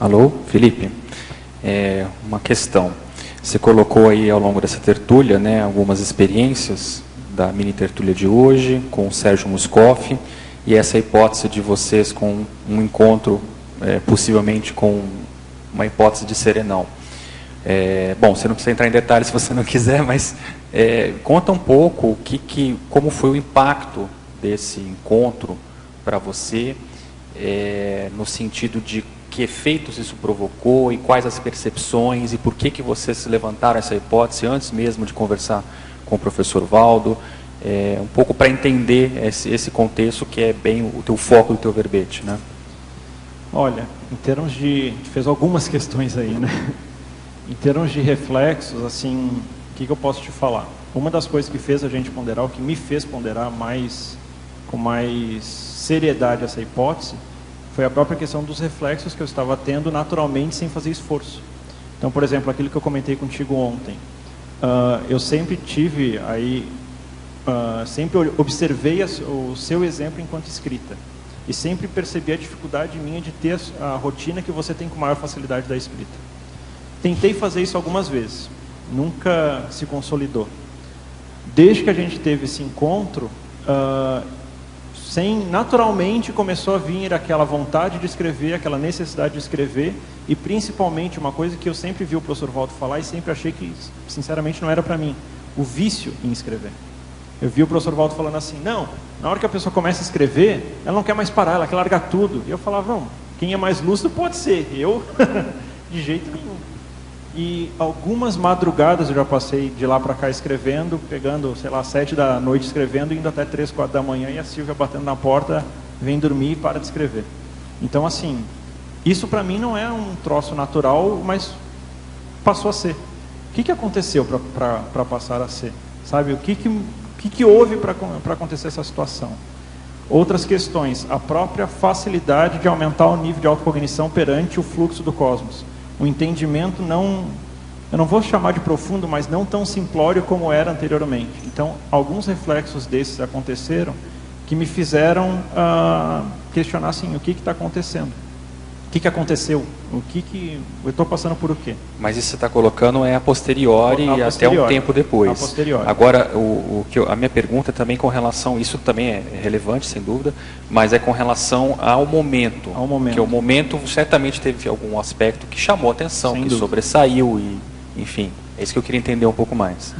Alô, Felipe? É, uma questão. Você colocou aí ao longo dessa tertúlia né, algumas experiências da mini tertúlia de hoje com o Sérgio Muscoff e essa hipótese de vocês com um encontro, é, possivelmente com uma hipótese de serenão. É, bom, você não precisa entrar em detalhes se você não quiser, mas é, conta um pouco o que, que, como foi o impacto desse encontro para você, é, no sentido de que efeitos isso provocou e quais as percepções e por que, que vocês levantaram essa hipótese antes mesmo de conversar com o professor Valdo, é, um pouco para entender esse, esse, contexto que é bem o teu foco do teu verbete, né? Olha, em termos de, fez algumas questões aí, né? Em termos de reflexos, assim, o que, que eu posso te falar? Uma das coisas que fez a gente ponderar, o que me fez ponderar mais com mais seriedade essa hipótese, foi a própria questão dos reflexos que eu estava tendo naturalmente sem fazer esforço. Então, por exemplo, aquilo que eu comentei contigo ontem, uh, eu sempre tive aí, uh, sempre observei o seu exemplo enquanto escrita e sempre percebi a dificuldade minha de ter a rotina que você tem com maior facilidade da escrita. Tentei fazer isso algumas vezes, nunca se consolidou. Desde que a gente teve esse encontro, uh, sem naturalmente começou a vir aquela vontade de escrever, aquela necessidade de escrever, e principalmente uma coisa que eu sempre vi o professor Waldo falar e sempre achei que, sinceramente, não era para mim: o vício em escrever. Eu vi o professor Waldo falando assim: não, na hora que a pessoa começa a escrever, ela não quer mais parar, ela quer largar tudo. E eu falava: não, quem é mais lúcido pode ser, eu, de jeito nenhum. E algumas madrugadas eu já passei de lá para cá escrevendo, pegando, sei lá, sete da noite escrevendo, indo até três, quatro da manhã e a Silvia batendo na porta, vem dormir e para de escrever. Então, assim, isso para mim não é um troço natural, mas passou a ser. O que, que aconteceu para passar a ser? Sabe, o que, que, que, que houve para acontecer essa situação? Outras questões, a própria facilidade de aumentar o nível de autocognição perante o fluxo do cosmos um entendimento não, eu não vou chamar de profundo, mas não tão simplório como era anteriormente. Então, alguns reflexos desses aconteceram que me fizeram uh, questionar assim, o que está acontecendo. O que, que aconteceu? O que que eu estou passando por o quê? Mas isso você está colocando é a posteriori, a posteriori até um tempo depois. A posteriori. Agora, o, o que eu, a minha pergunta também com relação, isso também é relevante sem dúvida, mas é com relação ao momento. Ao momento. Que o momento certamente teve algum aspecto que chamou atenção, sem que dúvida. sobressaiu e, enfim, é isso que eu queria entender um pouco mais.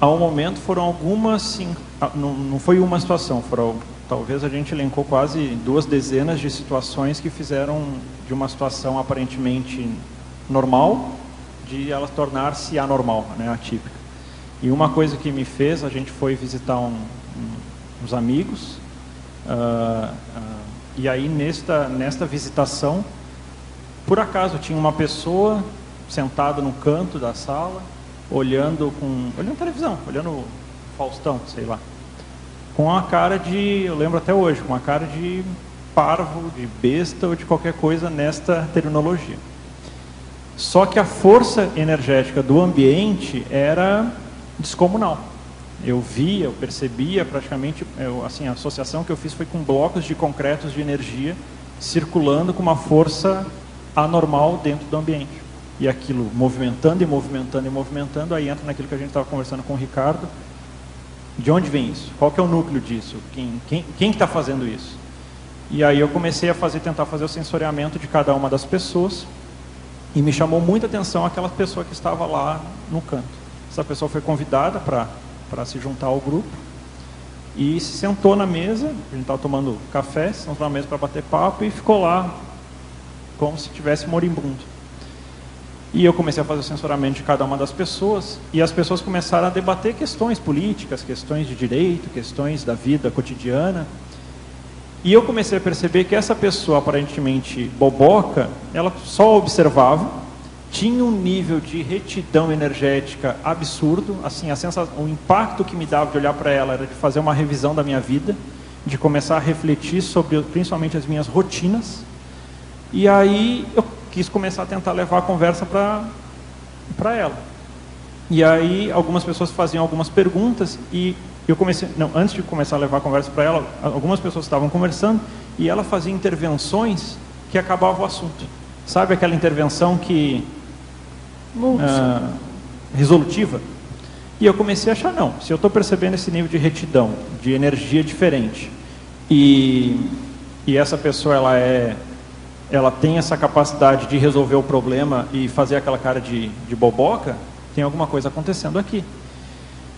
Ao momento foram algumas, sim, não, não foi uma situação, foram talvez a gente elencou quase duas dezenas de situações que fizeram de uma situação aparentemente normal, de ela tornar-se anormal, né, atípica. E uma coisa que me fez, a gente foi visitar um, um, uns amigos, uh, uh, e aí nesta, nesta visitação, por acaso tinha uma pessoa sentada no canto da sala, olhando com, olhando televisão, olhando Faustão, sei lá com a cara de, eu lembro até hoje, com a cara de parvo, de besta ou de qualquer coisa nesta terminologia. Só que a força energética do ambiente era descomunal. Eu via, eu percebia praticamente, eu, assim, a associação que eu fiz foi com blocos de concretos de energia circulando com uma força anormal dentro do ambiente. E aquilo movimentando e movimentando e movimentando, aí entra naquilo que a gente estava conversando com o Ricardo, de onde vem isso? Qual que é o núcleo disso? Quem está fazendo isso? E aí eu comecei a fazer tentar fazer o sensoriamento de cada uma das pessoas e me chamou muita atenção aquela pessoa que estava lá no canto. Essa pessoa foi convidada para para se juntar ao grupo e se sentou na mesa. A gente estava tomando café, se sentou na mesa para bater papo e ficou lá como se tivesse moribundo. E eu comecei a fazer o censuramento de cada uma das pessoas, e as pessoas começaram a debater questões políticas, questões de direito, questões da vida cotidiana. E eu comecei a perceber que essa pessoa aparentemente boboca, ela só observava, tinha um nível de retidão energética absurdo, assim, a sensação, o impacto que me dava de olhar para ela era de fazer uma revisão da minha vida, de começar a refletir sobre principalmente as minhas rotinas. E aí eu quis começar a tentar levar a conversa para ela. E aí algumas pessoas faziam algumas perguntas e eu comecei, não, antes de começar a levar a conversa para ela, algumas pessoas estavam conversando e ela fazia intervenções que acabavam o assunto. Sabe aquela intervenção que uh, resolutiva? E eu comecei a achar não. Se eu estou percebendo esse nível de retidão, de energia diferente, e, e essa pessoa ela é ela tem essa capacidade de resolver o problema e fazer aquela cara de, de boboca, tem alguma coisa acontecendo aqui.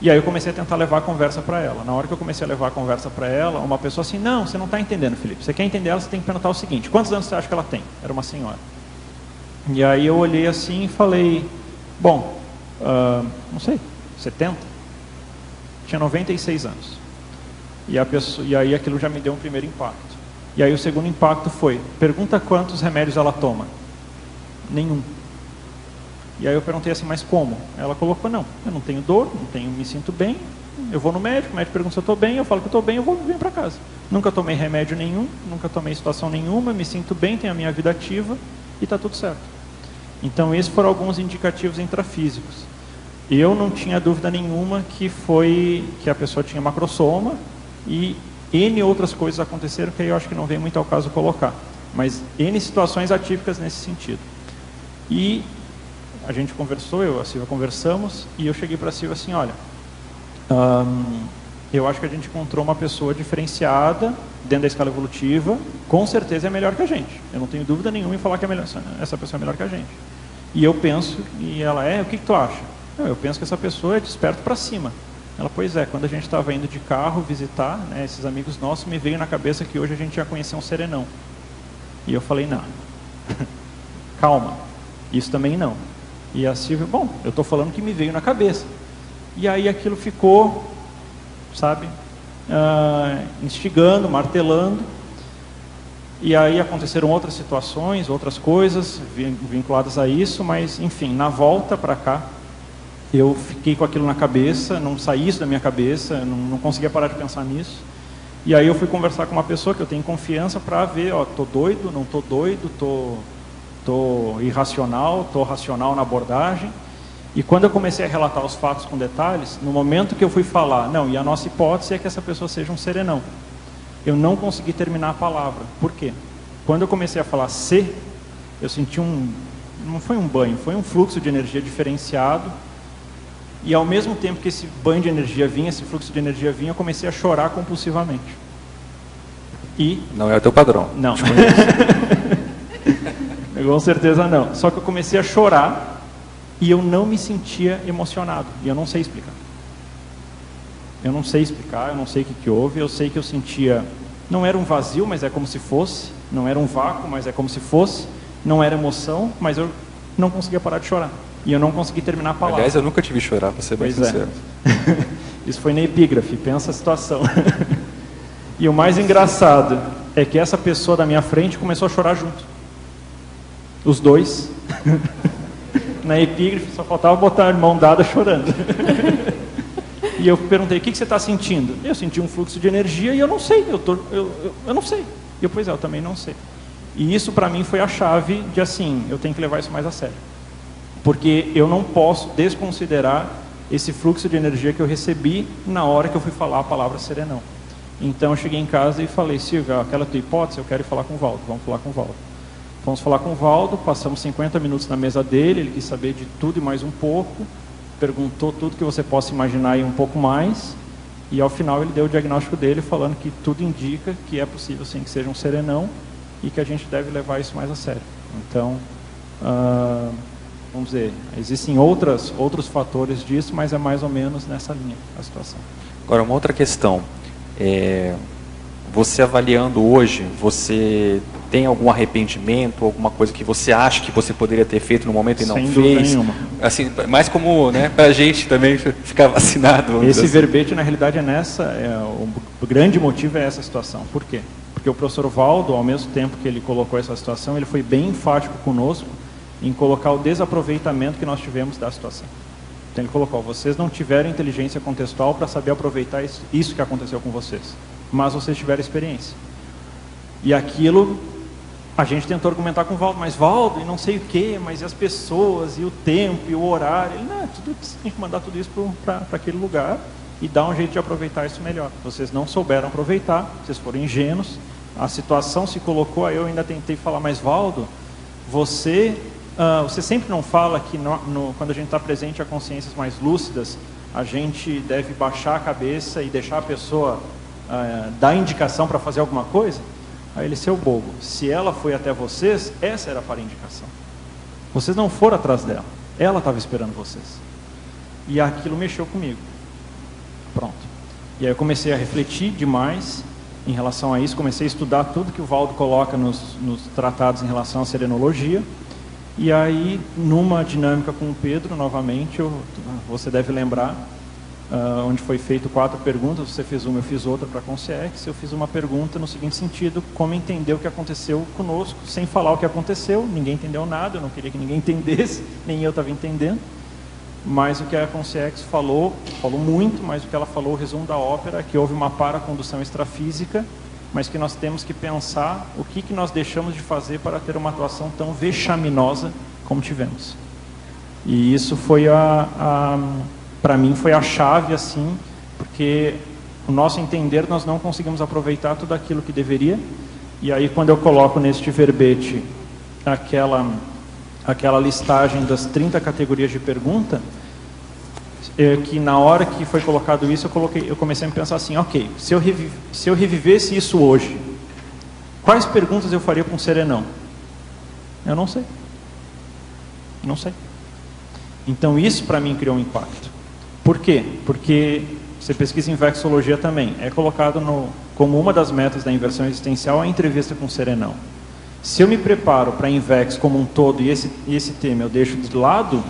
E aí eu comecei a tentar levar a conversa para ela. Na hora que eu comecei a levar a conversa para ela, uma pessoa assim, não, você não está entendendo, Felipe. Você quer entender ela, você tem que perguntar o seguinte, quantos anos você acha que ela tem? Era uma senhora. E aí eu olhei assim e falei, bom, uh, não sei, 70? Tinha 96 anos. E, a pessoa, e aí aquilo já me deu um primeiro impacto. E aí o segundo impacto foi, pergunta quantos remédios ela toma. Nenhum. E aí eu perguntei assim, mas como? Ela colocou, não, eu não tenho dor, não tenho, me sinto bem, eu vou no médico, o médico pergunta se eu estou bem, eu falo que estou bem, eu vou vir para casa. Nunca tomei remédio nenhum, nunca tomei situação nenhuma, me sinto bem, tenho a minha vida ativa e está tudo certo. Então esses foram alguns indicativos intrafísicos. Eu não tinha dúvida nenhuma que foi que a pessoa tinha macrosoma e N outras coisas aconteceram que aí eu acho que não vem muito ao caso colocar. Mas N situações atípicas nesse sentido. E a gente conversou, eu e a Silvia conversamos, e eu cheguei para a Silvia assim, olha, eu acho que a gente encontrou uma pessoa diferenciada dentro da escala evolutiva, com certeza é melhor que a gente. Eu não tenho dúvida nenhuma em falar que é melhor, essa pessoa é melhor que a gente. E eu penso, e ela é, o que, que tu acha? Eu penso que essa pessoa é desperto para cima. Ela, pois é, quando a gente estava indo de carro visitar né, esses amigos nossos, me veio na cabeça que hoje a gente ia conhecer um serenão. E eu falei, não, calma, isso também não. E a Silvia, bom, eu estou falando que me veio na cabeça. E aí aquilo ficou, sabe, uh, instigando, martelando. E aí aconteceram outras situações, outras coisas vinculadas a isso, mas enfim, na volta para cá, eu fiquei com aquilo na cabeça, não saí isso da minha cabeça, não, não conseguia parar de pensar nisso. E aí eu fui conversar com uma pessoa que eu tenho confiança para ver, ó, tô doido, não tô doido, tô estou irracional, estou racional na abordagem. E quando eu comecei a relatar os fatos com detalhes, no momento que eu fui falar, não, e a nossa hipótese é que essa pessoa seja um serenão. Eu não consegui terminar a palavra. Por quê? Quando eu comecei a falar se, eu senti um, não foi um banho, foi um fluxo de energia diferenciado. E ao mesmo tempo que esse banho de energia vinha, esse fluxo de energia vinha, eu comecei a chorar compulsivamente. E não é o teu padrão. Não. Com certeza não. Só que eu comecei a chorar e eu não me sentia emocionado. E eu não sei explicar. Eu não sei explicar, eu não sei o que, que houve. Eu sei que eu sentia. Não era um vazio, mas é como se fosse. Não era um vácuo, mas é como se fosse. Não era emoção, mas eu não conseguia parar de chorar. E eu não consegui terminar a palavra. Aliás, eu nunca tive chorar, para ser bem pois é. sincero. É. Isso foi na epígrafe, pensa a situação. e o mais engraçado é que essa pessoa da minha frente começou a chorar junto. Os dois. Na epígrafe só faltava botar a mão dada chorando. e eu perguntei, o que, que você está sentindo? Eu senti um fluxo de energia e eu não sei, eu, tô, eu, eu, eu não sei. E eu, pois é, eu também não sei. E isso para mim foi a chave de assim, eu tenho que levar isso mais a sério. Porque eu não posso desconsiderar esse fluxo de energia que eu recebi na hora que eu fui falar a palavra serenão. Então eu cheguei em casa e falei, Silvia, aquela tua hipótese, eu quero ir falar com o Valdo, vamos falar com o Valdo. Fomos falar com o Valdo, passamos 50 minutos na mesa dele, ele quis saber de tudo e mais um pouco, perguntou tudo que você possa imaginar e um pouco mais, e ao final ele deu o diagnóstico dele falando que tudo indica que é possível sim que seja um serenão e que a gente deve levar isso mais a sério. Então, uh, vamos dizer, existem outras, outros fatores disso, mas é mais ou menos nessa linha a situação. Agora, uma outra questão. É, você avaliando hoje, você tem algum arrependimento, alguma coisa que você acha que você poderia ter feito no momento e não Sem fez? Nenhuma. Assim, mais como, né, para a gente também ficar vacinado. Esse assim. verbete na realidade é nessa, é, o grande motivo é essa situação. Por quê? Porque o professor Valdo, ao mesmo tempo que ele colocou essa situação, ele foi bem enfático conosco em colocar o desaproveitamento que nós tivemos da situação. Então ele colocou: vocês não tiveram inteligência contextual para saber aproveitar isso que aconteceu com vocês mas vocês tiveram experiência. E aquilo a gente tentou argumentar com o Valdo, mas Valdo, e não sei o que, mas e as pessoas, e o tempo, e o horário. Ele, não, tudo, tem que mandar tudo isso para aquele lugar e dar um jeito de aproveitar isso melhor. Vocês não souberam aproveitar, vocês foram ingênuos, a situação se colocou, aí eu ainda tentei falar, mas Valdo, Você, uh, você sempre não fala que no, no, quando a gente está presente a consciências mais lúcidas, a gente deve baixar a cabeça e deixar a pessoa uh, dar indicação para fazer alguma coisa? Aí ele, seu bobo, se ela foi até vocês, essa era para a indicação. Vocês não foram atrás dela, ela estava esperando vocês. E aquilo mexeu comigo. Pronto. E aí eu comecei a refletir demais em relação a isso, comecei a estudar tudo que o Valdo coloca nos, nos tratados em relação à serenologia. E aí, numa dinâmica com o Pedro, novamente, eu, você deve lembrar, uh, onde foi feito quatro perguntas, você fez uma, eu fiz outra para a Consciex, eu fiz uma pergunta no seguinte sentido, como entender o que aconteceu conosco, sem falar o que aconteceu, ninguém entendeu nada, eu não queria que ninguém entendesse, nem eu estava entendendo. Mas o que a Consciex falou, falou muito, mas o que ela falou, o resumo da ópera, é que houve uma paracondução extrafísica, mas que nós temos que pensar o que, que nós deixamos de fazer para ter uma atuação tão vexaminosa como tivemos. E isso foi a, a para mim foi a chave assim, porque o nosso entender nós não conseguimos aproveitar tudo aquilo que deveria. E aí quando eu coloco neste verbete aquela aquela listagem das 30 categorias de pergunta, é que na hora que foi colocado isso, eu, coloquei, eu comecei a pensar assim, ok, se eu, se eu revivesse isso hoje, quais perguntas eu faria para um serenão? Eu não sei. Não sei. Então isso para mim criou um impacto. Por quê? Porque você pesquisa em vexologia também, é colocado no, como uma das metas da inversão existencial a entrevista com o serenão. Se eu me preparo para Invex como um todo e esse, e esse tema eu deixo de lado,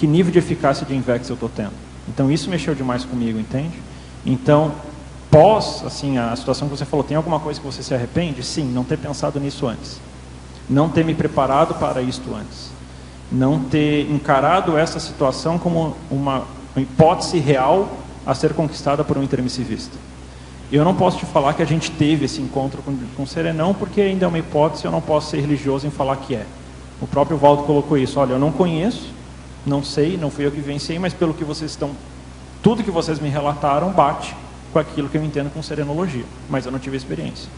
que nível de eficácia de Invex eu estou tendo? Então isso mexeu demais comigo, entende? Então, pós, assim, a situação que você falou, tem alguma coisa que você se arrepende? Sim, não ter pensado nisso antes. Não ter me preparado para isto antes. Não ter encarado essa situação como uma, uma hipótese real a ser conquistada por um intermissivista. Eu não posso te falar que a gente teve esse encontro com, com Serenão, porque ainda é uma hipótese, eu não posso ser religioso em falar que é. O próprio Valdo colocou isso. Olha, eu não conheço, não sei, não fui eu que vivenciei, mas pelo que vocês estão, tudo que vocês me relataram bate com aquilo que eu entendo com serenologia, mas eu não tive experiência.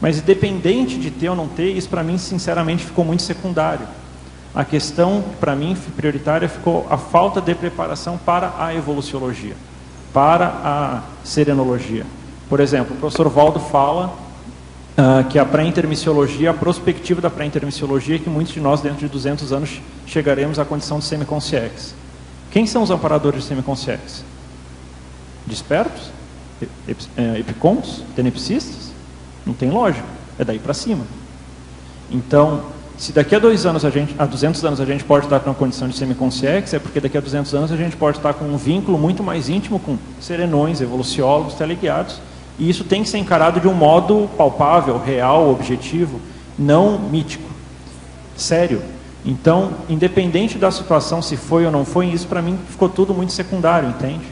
Mas independente de ter ou não ter, isso para mim sinceramente ficou muito secundário. A questão para mim prioritária ficou a falta de preparação para a evoluciologia, para a serenologia. Por exemplo, o professor Valdo fala uh, que a pré-intermissiologia, a prospectiva da pré-intermissiologia é que muitos de nós, dentro de 200 anos, chegaremos à condição de semiconsciex. Quem são os amparadores de semiconsciex? Despertos? É, epicons? Tenepsistas? Não tem lógica. É daí para cima. Então, se daqui a dois anos a gente, a 200 anos a gente pode estar com uma condição de semiconsciex, é porque daqui a 200 anos a gente pode estar com um vínculo muito mais íntimo com serenões, evoluciólogos, teleguiados, e isso tem que ser encarado de um modo palpável, real, objetivo, não mítico. Sério. Então, independente da situação, se foi ou não foi, isso para mim ficou tudo muito secundário, entende?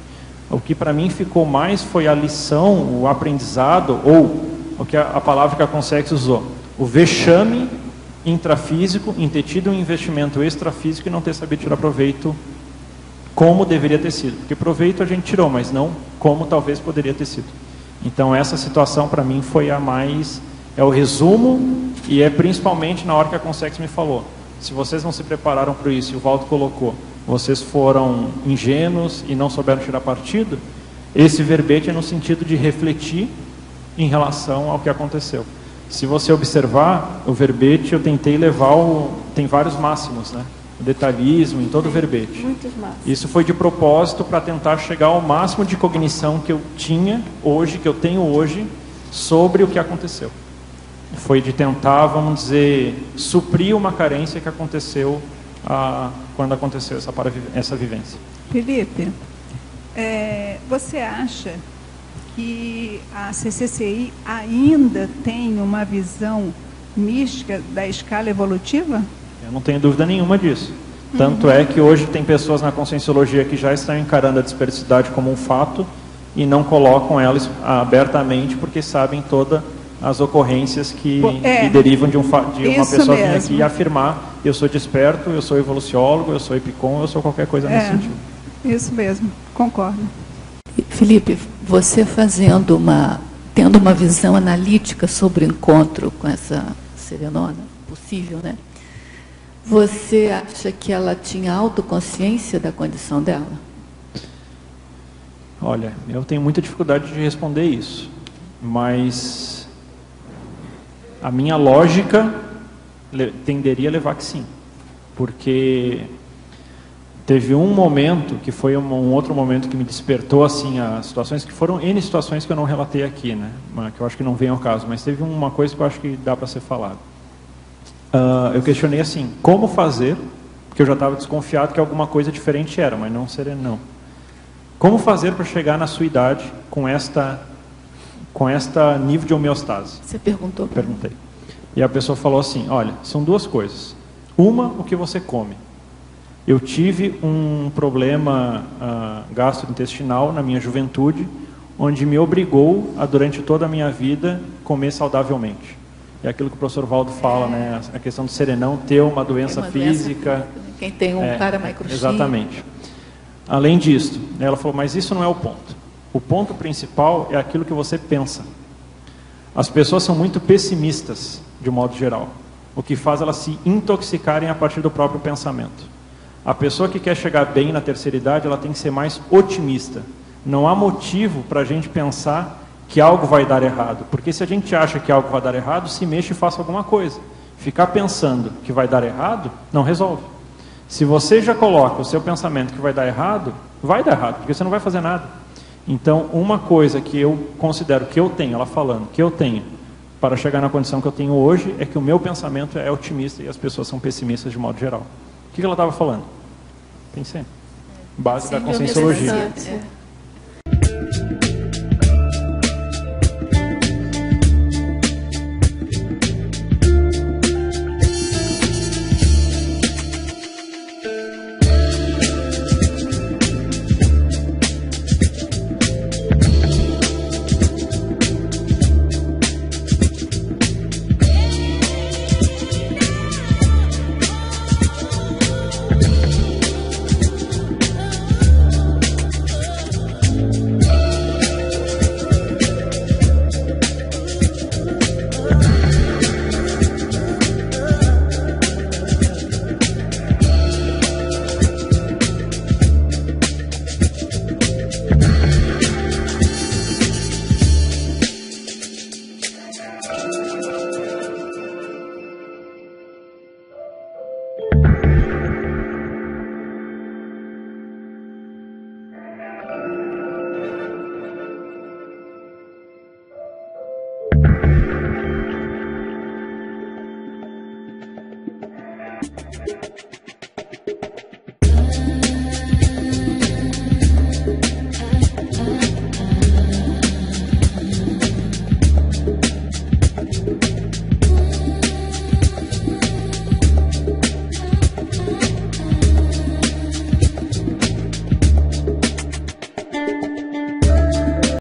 O que para mim ficou mais foi a lição, o aprendizado, ou o que a, a palavra que a Consex usou, o vexame intrafísico em ter tido um investimento extrafísico e não ter sabido tirar proveito como deveria ter sido. Porque proveito a gente tirou, mas não como talvez poderia ter sido. Então essa situação para mim foi a mais é o resumo e é principalmente na hora que a Consex me falou. Se vocês não se prepararam para isso, e o Valdo colocou, vocês foram ingênuos e não souberam tirar partido, esse verbete é no sentido de refletir em relação ao que aconteceu. Se você observar o verbete, eu tentei levar o tem vários máximos, né? Detalhismo em todo o verbete. Isso foi de propósito para tentar chegar ao máximo de cognição que eu tinha hoje, que eu tenho hoje, sobre o que aconteceu. Foi de tentar, vamos dizer, suprir uma carência que aconteceu ah, quando aconteceu essa, essa vivência. Felipe, é, você acha que a CCCI ainda tem uma visão mística da escala evolutiva? Eu não tenho dúvida nenhuma disso. Tanto uhum. é que hoje tem pessoas na conscienciologia que já estão encarando a dispersidade como um fato e não colocam ela abertamente porque sabem todas as ocorrências que, é, que derivam de, um, de uma pessoa vir aqui e afirmar eu sou desperto, eu sou evoluciólogo, eu sou epicom, eu sou qualquer coisa é, nesse sentido. Isso mesmo, concordo. Felipe, você fazendo uma, tendo uma visão analítica sobre o encontro com essa serenona, possível, né? Você acha que ela tinha autoconsciência da condição dela? Olha, eu tenho muita dificuldade de responder isso, mas a minha lógica tenderia a levar que sim, porque teve um momento que foi um, outro momento que me despertou assim as situações que foram n situações que eu não relatei aqui, né? Que eu acho que não vem ao caso, mas teve uma coisa que eu acho que dá para ser falado. Uh, eu questionei assim, como fazer? Porque eu já estava desconfiado que alguma coisa diferente era, mas não seria não. Como fazer para chegar na sua idade com esta com esta nível de homeostase? Você perguntou? Perguntei. E a pessoa falou assim: olha, são duas coisas. Uma, o que você come. Eu tive um problema uh, gastrointestinal na minha juventude, onde me obrigou a, durante toda a minha vida, comer saudavelmente. É aquilo que o professor Valdo fala, né? A questão do serenão ter uma doença, uma física. Doença, quem tem um é, paramicrochia. Exatamente. Além disso, ela falou, mas isso não é o ponto. O ponto principal é aquilo que você pensa. As pessoas são muito pessimistas, de modo geral, o que faz elas se intoxicarem a partir do próprio pensamento. A pessoa que quer chegar bem na terceira idade, ela tem que ser mais otimista. Não há motivo para a gente pensar que algo vai dar errado, porque se a gente acha que algo vai dar errado, se mexe e faça alguma coisa. Ficar pensando que vai dar errado não resolve. Se você já coloca o seu pensamento que vai dar errado, vai dar errado, porque você não vai fazer nada. Então, uma coisa que eu considero que eu tenho, ela falando, que eu tenho, para chegar na condição que eu tenho hoje, é que o meu pensamento é otimista e as pessoas são pessimistas de modo geral. O que ela estava falando? Pensei. Base da conscienciologia. É.